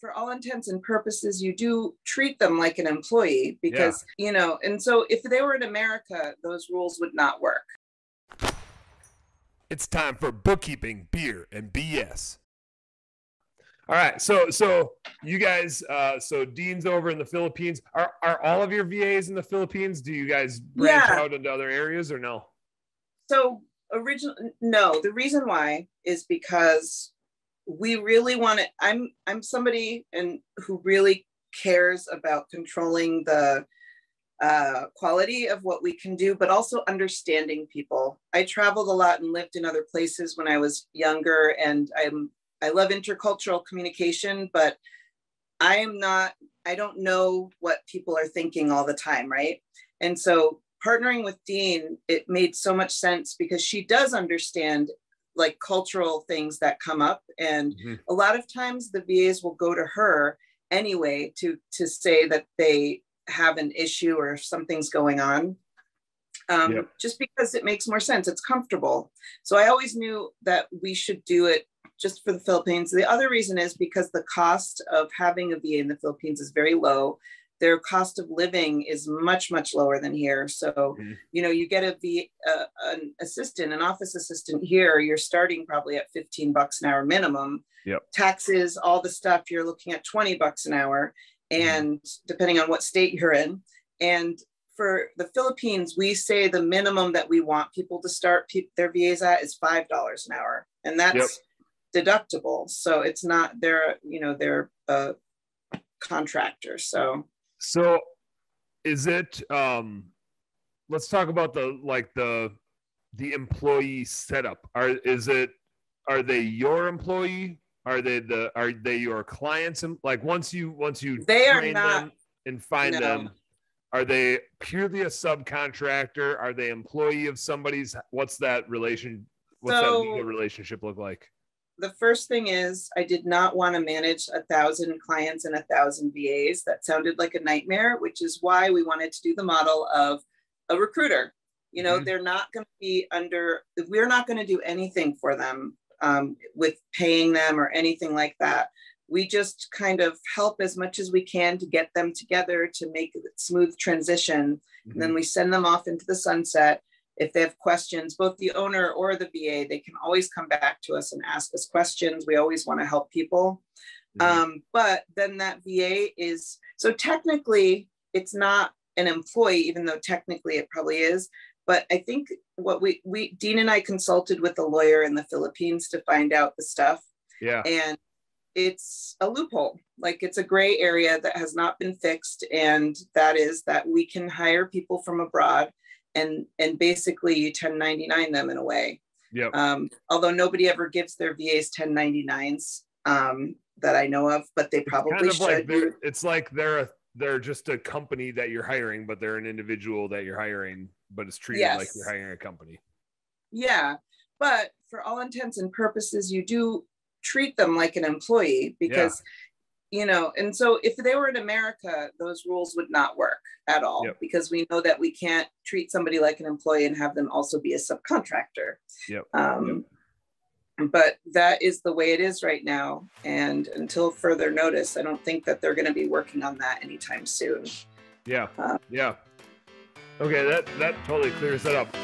for all intents and purposes, you do treat them like an employee because, you know, and so if they were in America, those rules would not work. It's time for bookkeeping, beer, and BS. All right, so so you guys, uh, so Dean's over in the Philippines. Are are all of your VAs in the Philippines? Do you guys branch Yeah. out into other areas or no? So original no, the reason why is because we really want to I'm I'm somebody and who really cares about controlling the uh, quality of what we can do, but also understanding people. I traveled a lot and lived in other places when I was younger, and I'm I love intercultural communication, but I am not. I don't know what people are thinking all the time, right? And so partnering with Dean, it made so much sense because she does understand like cultural things that come up, and Mhm. a lot of times the VAs will go to her anyway to to say that they have an issue or if something's going on um, Yep. just because it makes more sense it's comfortable so i always knew that we should do it just for the philippines the other reason is because the cost of having a va in the philippines is very low their cost of living is much much lower than here. So Mhm. you know you get a v uh, an assistant an office assistant here you're starting probably at 15 bucks an hour minimum. Yep. taxes all the stuff you're looking at 20 bucks an hour and depending on what state you're in. And for the philippines we say the minimum that we want people to start pe- their vas at is five dollars an hour and that's deductible. So it's not they're you know they're a contractor. So So is it um let's talk about the like the the employee setup. Are is it are they your employee? Are they the are they your clients and like once you once you They are not- them and find no. them are they purely a subcontractor? Are they employee of somebody's what's that relation what's that So- legal relationship look like? The first thing is I did not want to manage a thousand clients and a thousand VAs. That sounded like a nightmare, which is why we wanted to do the model of a recruiter. You know, Mhm. they're not going to be under, we're not going to do anything for them um, with paying them or anything like that. We just kind of help as much as we can to get them together to make a smooth transition and then we send them off into the sunset. If they have questions, both the owner or the VA, they can always come back to us and ask us questions. We always want to help people. Mhm. Um, but then that VA is so technically it's not an employee, even though technically it probably is. But I think what we we Dean and I consulted with a lawyer in the Philippines to find out the stuff yeah. and it's a loophole like it's a gray area that has not been fixed and that is that we can hire people from abroad and and basically you 1099 them in a way Yep. um, although nobody ever gives their vas 1099s um, that i know of but they probably kind of should like it's like they're a, they're just a company that you're hiring, but they're an individual that you're hiring, but it's treated like you're hiring a company. yeah but for all intents and purposes you do treat them like an employee because you know and so if they were in america those rules would not work at all Yep. because we know that we can't treat somebody like an employee and have them also be a subcontractor Yep. um, but that is the way it is right now and until further notice i don't think that they're going to be working on that anytime soon Yeah. Uh, yeah. Okay, that that totally clears that up.